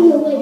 Okay,